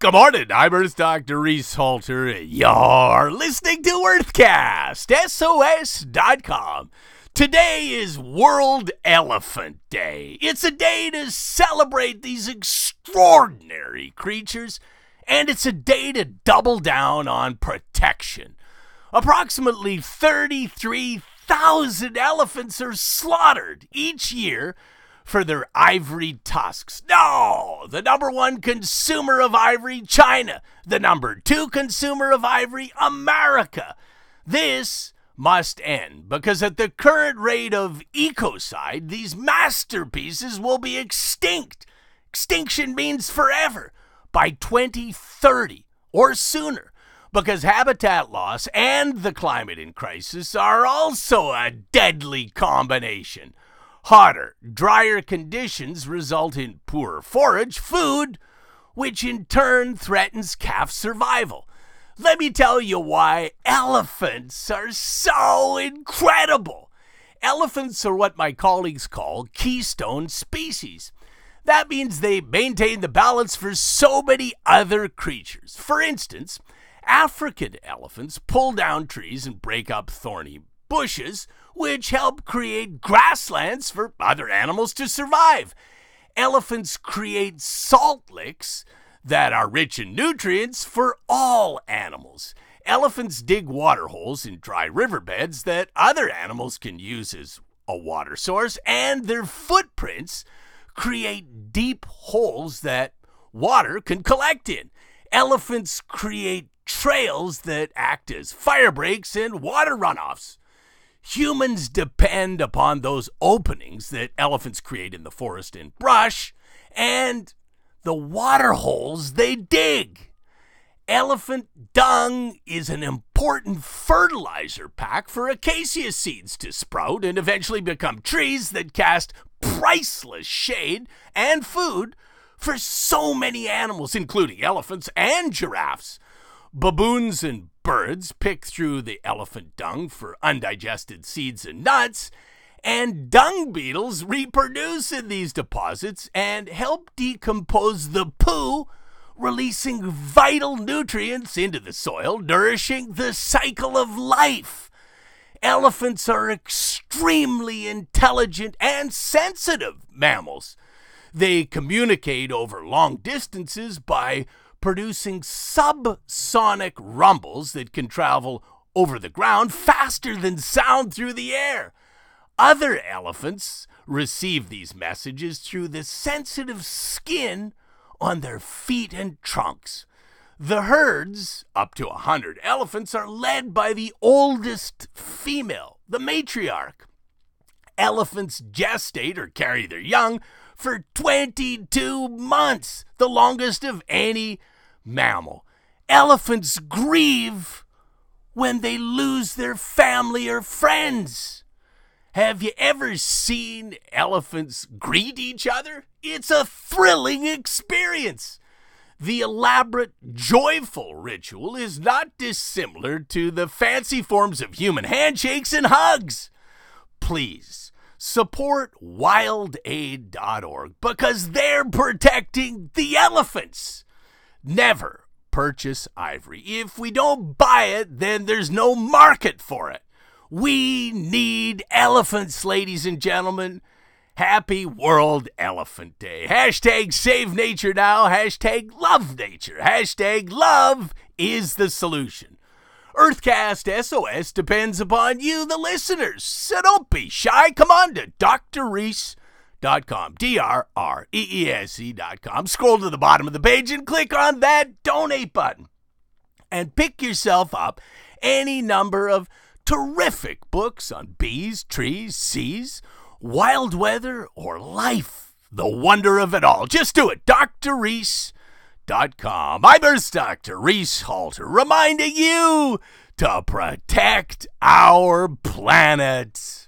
Good morning, I'm Earth Dr. Reese Halter. You're listening to Earthcast, SOS.com. Today is World Elephant Day. It's a day to celebrate these extraordinary creatures, and it's a day to double down on protection. Approximately 33,000 elephants are slaughtered each year for their ivory tusks. No, the number one consumer of ivory, China. The number two consumer of ivory, America. This must end because at the current rate of ecocide, these masterpieces will be extinct. Extinction means forever by 2030 or sooner because habitat loss and the climate in crisis are also a deadly combination. Hotter, drier conditions result in poorer forage, food, which in turn threatens calf survival. Let me tell you why elephants are so incredible. Elephants are what my colleagues call keystone species. That means they maintain the balance for so many other creatures. For instance, African elephants pull down trees and break up thorny bushes, which help create grasslands for other animals to survive. Elephants create salt licks that are rich in nutrients for all animals. Elephants dig water holes in dry riverbeds that other animals can use as a water source, and their footprints create deep holes that water can collect in. Elephants create trails that act as fire breaks and water runoffs. Humans depend upon those openings that elephants create in the forest and brush and the water holes they dig. Elephant dung is an important fertilizer pack for acacia seeds to sprout and eventually become trees that cast priceless shade and food for so many animals, including elephants and giraffes. Baboons and birds pick through the elephant dung for undigested seeds and nuts, and dung beetles reproduce in these deposits and help decompose the poo, releasing vital nutrients into the soil, nourishing the cycle of life. Elephants are extremely intelligent and sensitive mammals. They communicate over long distances by producing subsonic rumbles that can travel over the ground faster than sound through the air. Other elephants receive these messages through the sensitive skin on their feet and trunks. The herds, up to a hundred elephants, are led by the oldest female, the matriarch. Elephants gestate or carry their young for 22 months, the longest of any mammal. Elephants grieve when they lose their family or friends. Have you ever seen elephants greet each other? It's a thrilling experience. The elaborate, joyful ritual is not dissimilar to the fancy forms of human handshakes and hugs. Please support wildaid.org because they're protecting the elephants. Never purchase ivory. If we don't buy it, then there's no market for it. We need elephants, ladies and gentlemen. Happy World Elephant Day. Hashtag save nature now. Hashtag love nature. Hashtag love is the solution. Earthcast SOS depends upon you, the listeners. So don't be shy. Come on to drreese.com. D R R E E S E.com. Scroll to the bottom of the page and click on that donate button. And pick yourself up any number of terrific books on bees, trees, seas, wild weather, or life. The wonder of it all. Just do it. Dr. Reese com. I'm Earth Dr. Reese Halter reminding you to protect our planet.